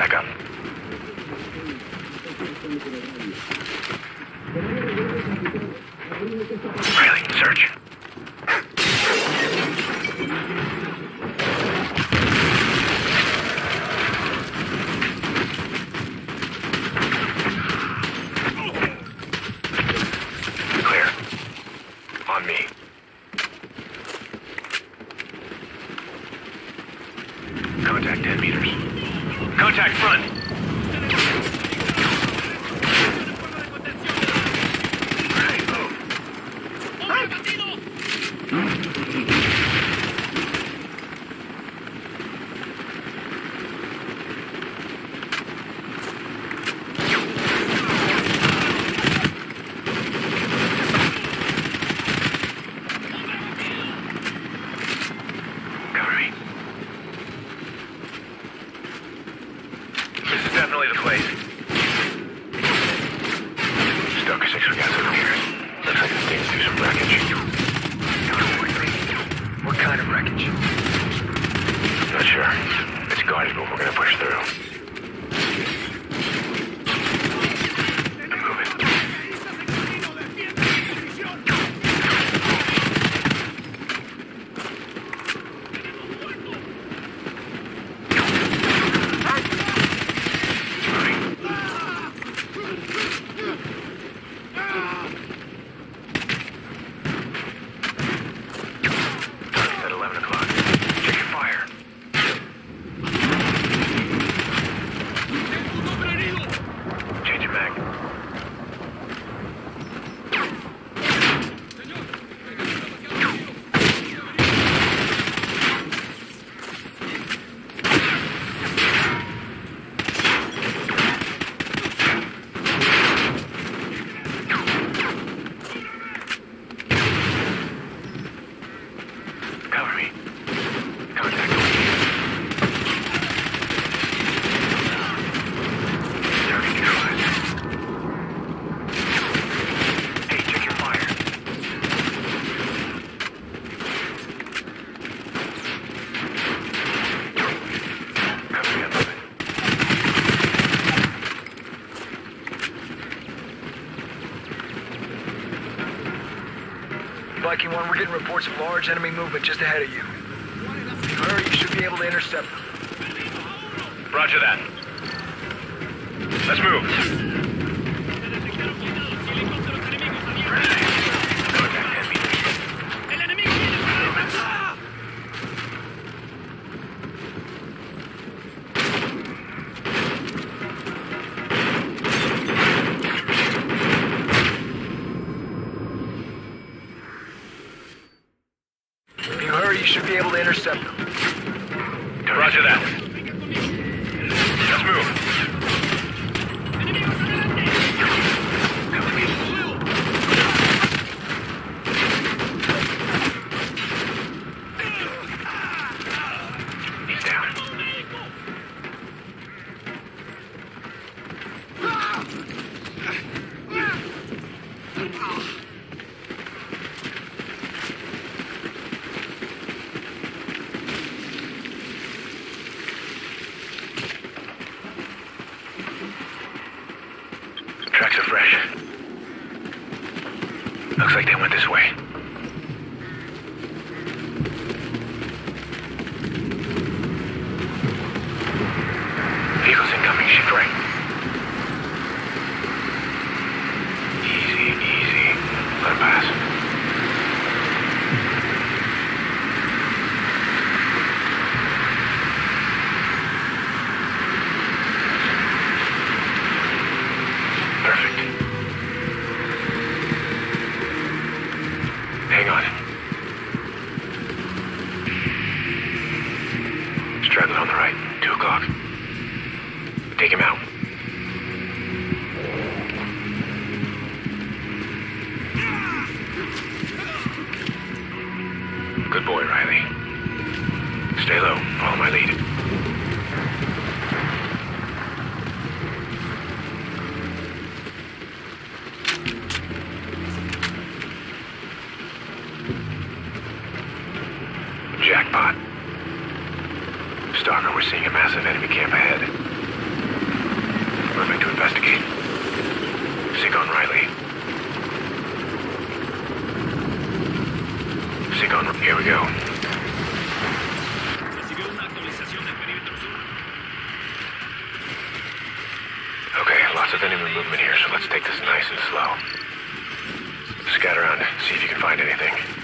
back up. Search. Contact 10 meters. Contact front. familiar place. 1, we're getting reports of large enemy movement just ahead of you. If you hurry, you should be able to intercept them. Roger that. Let's move. strength. We're seeing a massive enemy camp ahead. Moving to investigate. Sigon Riley. Sigon, here we go. Okay, lots of enemy movement here, so let's take this nice and slow. Scatter around, see if you can find anything.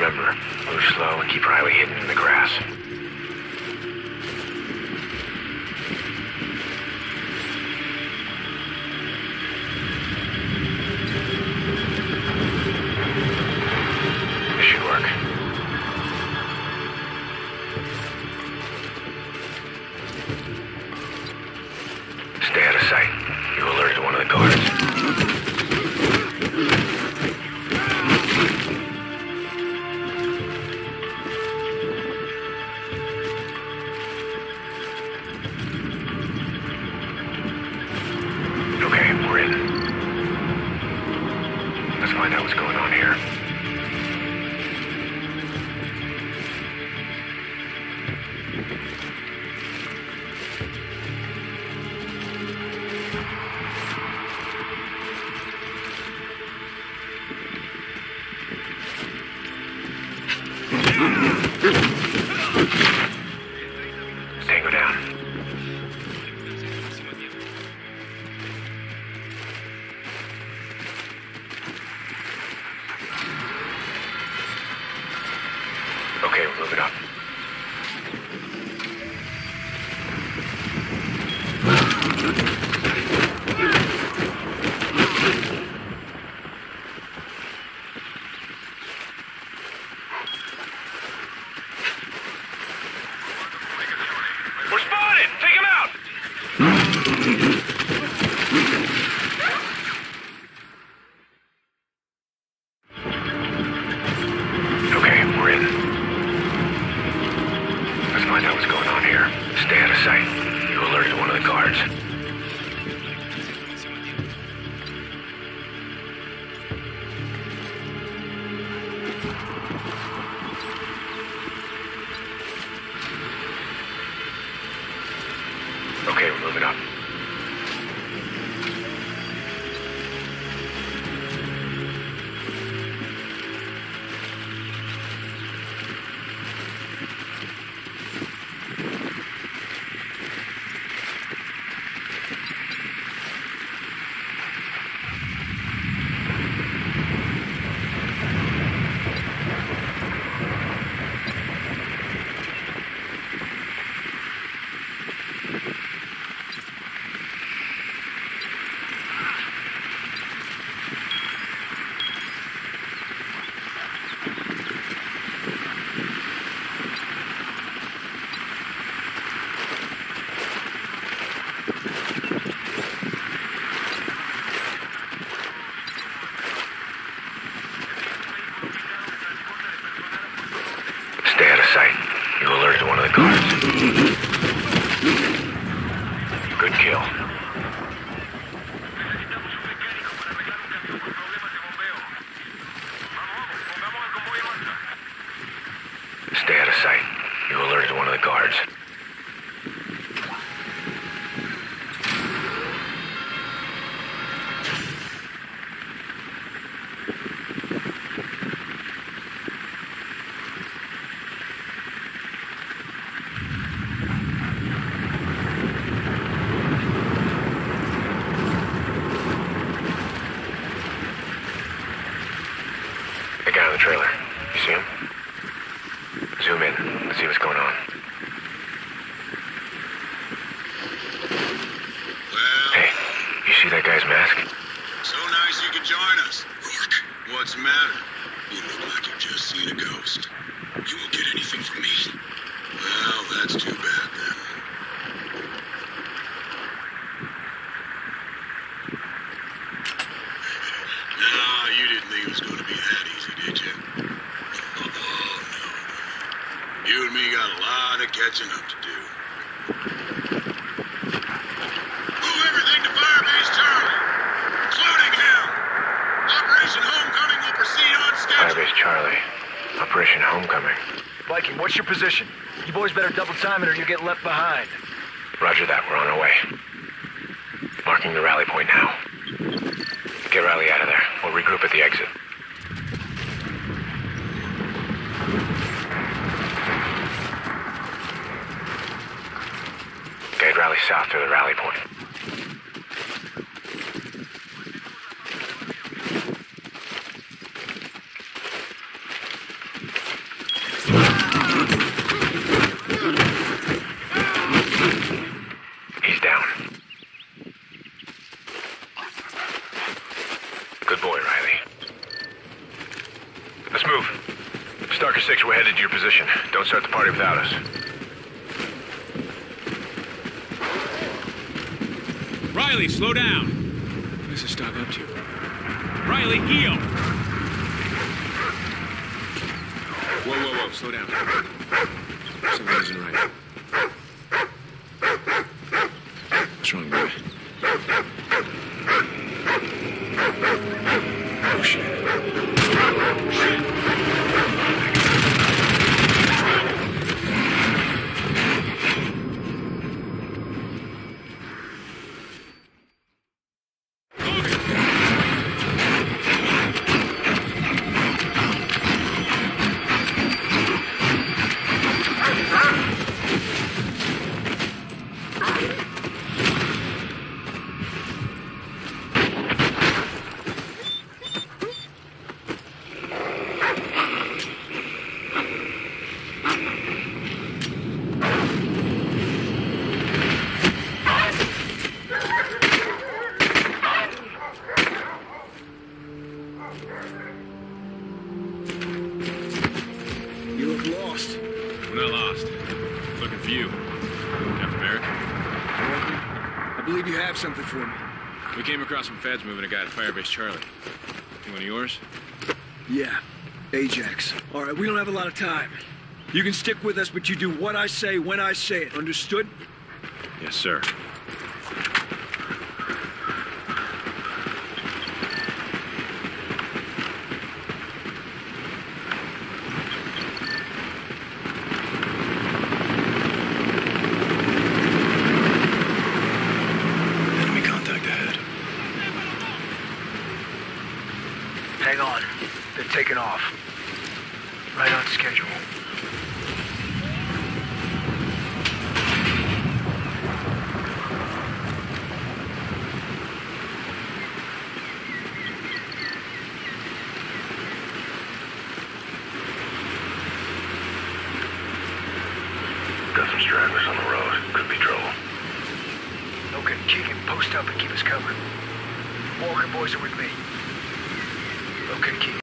Remember, move slow and keep Riley hidden in the grass. Should work. Stay out of sight. You guards. The guy on the trailer. You see him? Zoom in. Let's see what's going on. Well, Hey, you see that guy's mask? so nice you could join us. Rorke, what's the matter? You look like you've just seen a ghost. You won't get anything from me. Well, that's too bad then. No, you didn't think it was going to be that easy, did you? Oh, no. You and me got a lot of catching up to do. Move everything to Firebase Charlie, including him. Operation Homecoming will proceed on schedule. Firebase Charlie. Operation Homecoming. Viking, what's your position? You boys better double time it or you get left behind. Roger that. We're on our way. Marking the rally point now. Get Riley out of there. We'll regroup at the exit. South to the rally point. He's down. Good boy, Riley. Let's move. Starker 6, we're headed to your position. Don't start the party without us. Riley, slow down. What's this dog up to? Riley, heel. Whoa, whoa, whoa, slow down. Something isn't right. What's wrong, boy? For me. We came across some feds moving a guy to Firebase Charlie. You one of yours? Yeah, Ajax. All right, we don't have a lot of time. You can stick with us, but you do what I say when I say it. Understood? Yes, sir. Enemy contact ahead. On. They're taking off. Right on schedule. Got some stragglers on the road. Could be trouble. Okay, Keegan, post up and keep us covered. Walker boys are with me. Okay, Keegan,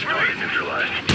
Noise neutralized.